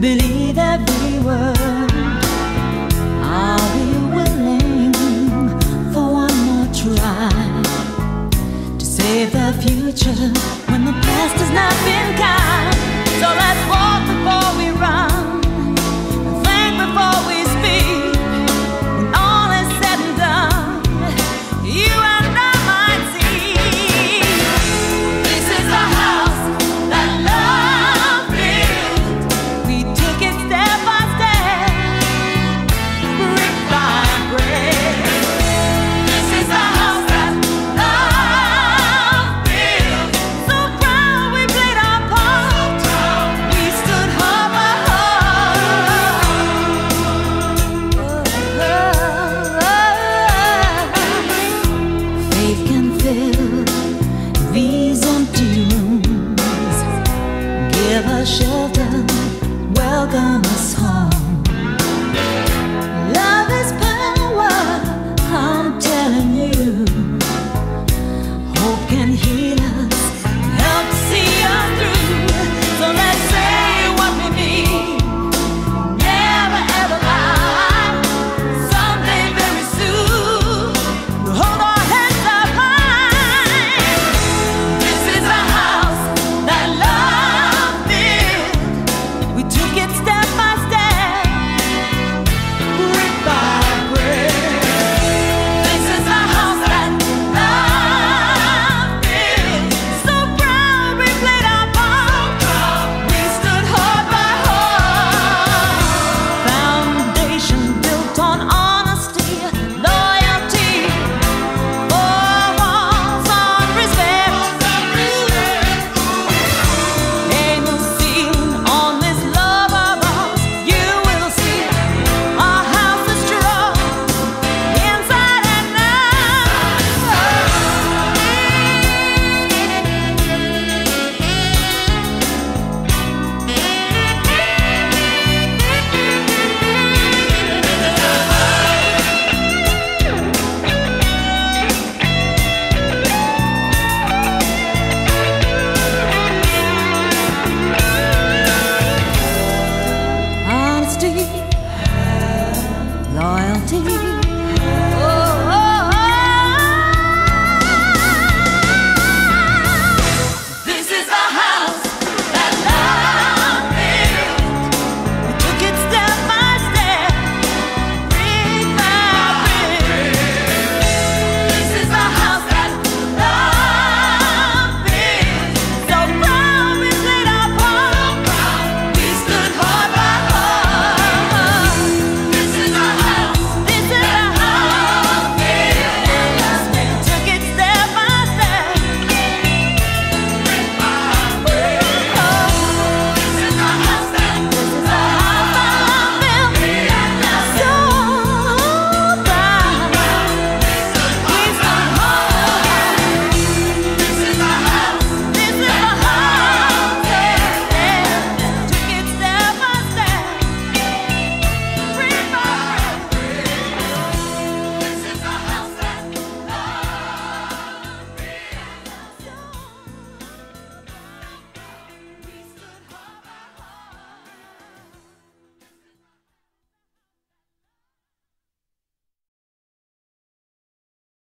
believe every word. Are you willing for one more try to save the future? shelter, welcome us home.